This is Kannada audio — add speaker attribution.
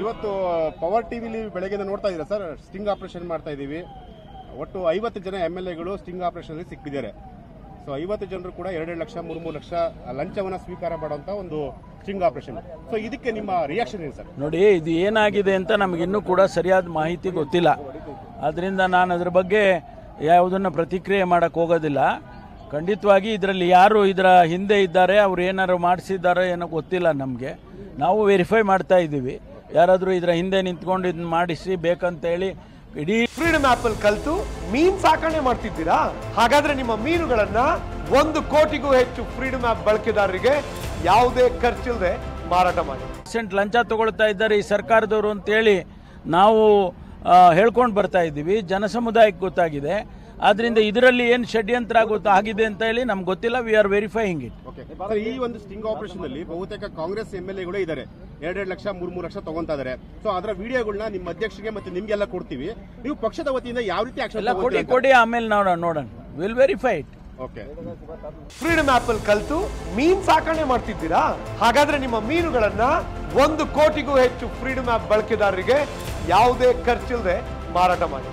Speaker 1: ಇವತ್ತು ಪವರ್ ಟಿವಿಲಿ ಬೆಳಗ್ಗೆ ನೋಡ್ತಾ ಇದ್ದೀರಾ ಸರ್? ಸ್ಟಿಂಗ್ ಆಪರೇಷನ್ ಮಾಡ್ತಾ ಇದ್ದೀವಿ. ಒಟ್ಟು ಐವತ್ತು ಜನ ಎಂ ಎಲ್ ಎಗಳು ಸ್ಟಿಂಗ್ ಆಪರೇಷನ್ ಸಿಕ್ಕಿದ್ದಾರೆ ಸೊ, ಐವತ್ತು ಜನರು ಕೂಡ ಎರಡೆರಡು ಲಕ್ಷ ಮೂರು ಮೂರು ಲಕ್ಷ ಲಂಚವನ್ನು ಸ್ವೀಕಾರ ಮಾಡುವಂತ ಒಂದು ಸ್ಟಿಂಗ್ ಆಪರೇಷನ್. ಸೊ, ಇದಕ್ಕೆ ನಿಮ್ಮ ರಿಯಾಕ್ಷನ್ ಏನು ಸರ್?
Speaker 2: ನೋಡಿ, ಇದು ಏನಾಗಿದೆ ಅಂತ ನಮಗಿನ್ನೂ ಕೂಡ ಸರಿಯಾದ ಮಾಹಿತಿ ಗೊತ್ತಿಲ್ಲ. ಆದ್ದರಿಂದ ನಾನು ಅದ್ರ ಬಗ್ಗೆ ಯಾವುದನ್ನು ಪ್ರತಿಕ್ರಿಯೆ ಮಾಡಕ್ಕೆ ಹೋಗೋದಿಲ್ಲ. ಖಂಡಿತವಾಗಿ ಇದರಲ್ಲಿ ಯಾರು ಇದರ ಹಿಂದೆ ಇದ್ದಾರೆ, ಅವ್ರು ಏನಾರು ಮಾಡಿಸಿದ್ದಾರೆ ಏನೋ ಗೊತ್ತಿಲ್ಲ ನಮಗೆ. ನಾವು ವೆರಿಫೈ ಮಾಡ್ತಾ ಇದ್ದೀವಿ. ಯಾರಾದರೂ ಇದರ ಹಿಂದೆ ನಿಂತ್ಕೊಂಡು ಇದನ್ನ ಮಾಡಿಸಿ ಬೇಕಂತೇಳಿ ಇಡೀ
Speaker 3: ಫ್ರೀಡಮ್ ಆಪ್ ಅಲ್ಲಿ ಕಲ್ತು ಮೀನ್ ಸಾಕಣೆ ಮಾಡ್ತಿದ್ದೀರಾ? ಹಾಗಾದ್ರೆ ನಿಮ್ಮ ಮೀನುಗಳನ್ನ ಒಂದು ಕೋಟಿಗೂ ಹೆಚ್ಚು ಫ್ರೀಡಮ್ ಆಪ್ ಬಳಕೆದಾರರಿಗೆ ಯಾವುದೇ ಖರ್ಚಿಲ್ಲದೆ ಮಾರಾಟ ಮಾಡಿ.
Speaker 2: ಪರ್ಸೆಂಟ್ ಲಂಚ ತಗೊಳ್ತಾ ಇದ್ದಾರೆ ಈ ಸರ್ಕಾರದವರು ಅಂತೇಳಿ ನಾವು ಹೇಳ್ಕೊಂಡು ಬರ್ತಾ ಇದ್ದೀವಿ. ಜನಸಮುದಾಯಕ್ಕೆ ಗೊತ್ತಾಗಿದೆ. ಆದ್ರಿಂದ ಇದರಲ್ಲಿ ಏನು ಷಡ್ಯಂತ್ರ ಆಗುತ್ತೋ ಆಗಿದೆ ಅಂತ ಹೇಳಿ ನಮ್ಗೆ ಗೊತ್ತಿಲ್ಲ. ವಿ ಆರ್ ವೆರಿಫೈಯಿಂಗ್ ಇಟ್
Speaker 1: ಈ ಒಂದು ಸ್ಟಿಂಗ್ ಆಪರೇಷನ್ ಅಲ್ಲಿ ಬಹುತೇಕ ಕಾಂಗ್ರೆಸ್ ಎಂ ಎಲ್ ಎಗಳು ಇದ್ದಾರೆ. ಎರಡೆರಡು ಲಕ್ಷ ಮೂರು ಮೂರು ಲಕ್ಷ ತಗೊಂತಾ ಇದಾರೆ ಸೊ ಅದರ ವಿಡಿಯೋಗಳನ್ನ ನಿಮ್ಮ ಅಧ್ಯಕ್ಷರಿಗೆ ಮತ್ತೆ ನಿಮ್ಗೆಲ್ಲ ಕೊಡ್ತೀವಿ. ನೀವು ಪಕ್ಷದ ವತಿಯಿಂದ ಯಾವ ರೀತಿ ಆಕ್ಷನ್
Speaker 2: ಎಲ್ಲ ಕೊಡಿ ಕೊಡಿ ಆಮೇಲೆ ನೋಡೋಣ ನೋಡೋಣ. Will verify it
Speaker 1: okay
Speaker 3: freedom app ಅಲ್ಲಿ ಕಲ್ತು ಮೀನ್ ಸಾಕಣೆ ಮಾಡ್ತಿದ್ದೀರಾ? ಹಾಗಾದ್ರೆ ನಿಮ್ಮ ಮೀನುಗಳನ್ನ ಒಂದು ಕೋಟಿಗೂ ಹೆಚ್ಚು ಫ್ರೀಡಮ್ ಆಪ್ ಬಳಕೆದಾರರಿಗೆ ಯಾವುದೇ ಖರ್ಚಿಲ್ಲದೆ ಮಾರಾಟ ಮಾಡಿ.